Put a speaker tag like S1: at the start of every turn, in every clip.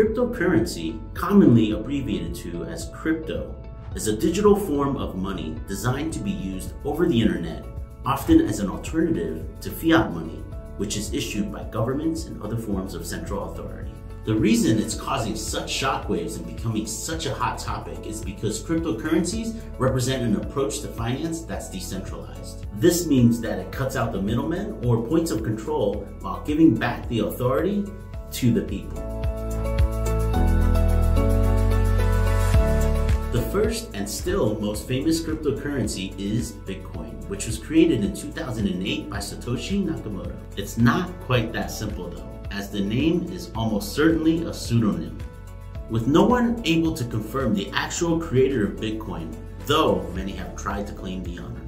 S1: Cryptocurrency, commonly abbreviated to as crypto, is a digital form of money designed to be used over the internet, often as an alternative to fiat money, which is issued by governments and other forms of central authority. The reason it's causing such shockwaves and becoming such a hot topic is because cryptocurrencies represent an approach to finance that's decentralized. This means that it cuts out the middlemen or points of control while giving back the authority to the people. The first and still most famous cryptocurrency is Bitcoin, which was created in 2008 by Satoshi Nakamoto. It's not quite that simple though, as the name is almost certainly a pseudonym. With no one able to confirm the actual creator of Bitcoin, though many have tried to claim the honor.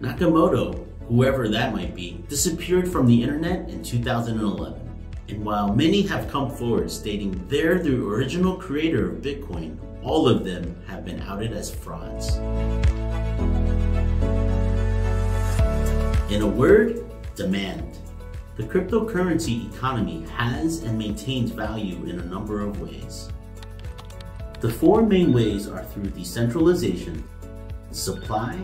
S1: Nakamoto, whoever that might be, disappeared from the internet in 2011. And while many have come forward stating they're the original creator of Bitcoin, all of them have been outed as frauds. In a word, demand. The cryptocurrency economy has and maintains value in a number of ways. The four main ways are through decentralization, supply,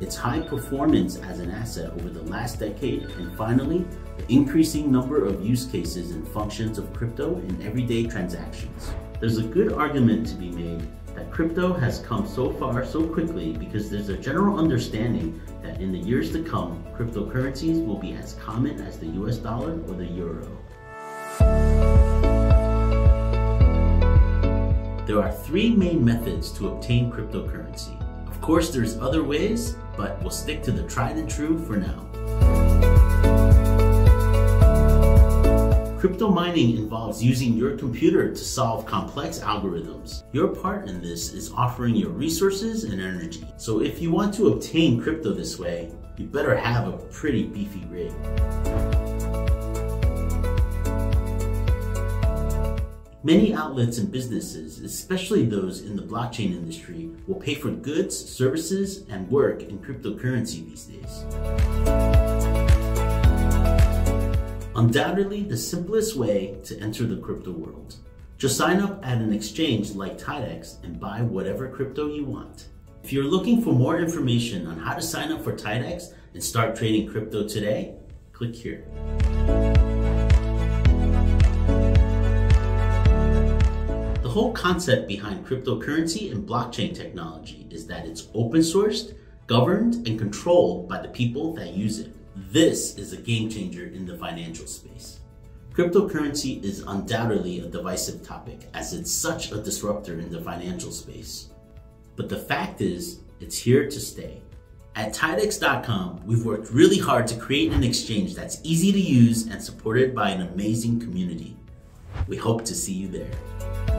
S1: its high performance as an asset over the last decade, and finally, the increasing number of use cases and functions of crypto in everyday transactions. There's a good argument to be made that crypto has come so far so quickly because there's a general understanding that in the years to come, cryptocurrencies will be as common as the US dollar or the euro. There are three main methods to obtain cryptocurrency. Of course, there's other ways, but we'll stick to the tried and true for now. Crypto mining involves using your computer to solve complex algorithms. Your part in this is offering your resources and energy. So if you want to obtain crypto this way, you better have a pretty beefy rig. Many outlets and businesses, especially those in the blockchain industry, will pay for goods, services, and work in cryptocurrency these days. Undoubtedly the simplest way to enter the crypto world. Just sign up at an exchange like Tidex and buy whatever crypto you want. If you're looking for more information on how to sign up for Tidex and start trading crypto today, click here. The whole concept behind cryptocurrency and blockchain technology is that it's open sourced, governed, and controlled by the people that use it. This is a game changer in the financial space. Cryptocurrency is undoubtedly a divisive topic as it's such a disruptor in the financial space. But the fact is, it's here to stay. At Tidex.com, we've worked really hard to create an exchange that's easy to use and supported by an amazing community. We hope to see you there.